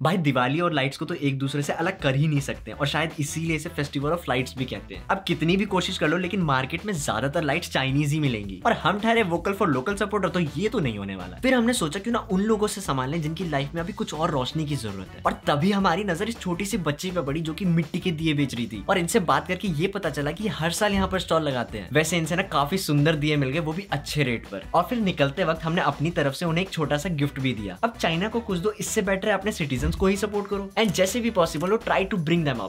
भाई, दिवाली और लाइट्स को तो एक दूसरे से अलग कर ही नहीं सकते और शायद इसीलिए इसे फेस्टिवल ऑफ़ लाइट्स भी कहते हैं। अब कितनी भी कोशिश कर लो, लेकिन मार्केट में ज़्यादातर लाइट्स चाइनीज़ ही मिलेंगी। और हम ठहरे वोकल फॉर लोकल सपोर्टर तो ये तो नहीं होने वाला। फिर हमने सोचा, क्यों ना उन लोगों से संभाल लें जिनकी लाइफ में अभी कुछ और रोशनी की ज़रूरत है। और तभी हमारी नज़र इस छोटी सी बच्ची पे पड़ी, जो की मिट्टी के दिए बेच रही थी। और इनसे बात करके ये पता चला की हर साल यहाँ पर स्टॉल लगाते हैं। वैसे इनसे ना काफ़ी सुंदर दिए मिल गए, वो भी अच्छे रेट पर। और फिर निकलते वक्त हमने अपनी तरफ़ से उन्हें एक छोटा सा गिफ्ट भी दिया। अब चाइना को कुछ दो इससे बेटर है, अपने सिटीजन को ही सपोर्ट करो। एंड जैसे भी पॉसिबल हो try to bring them up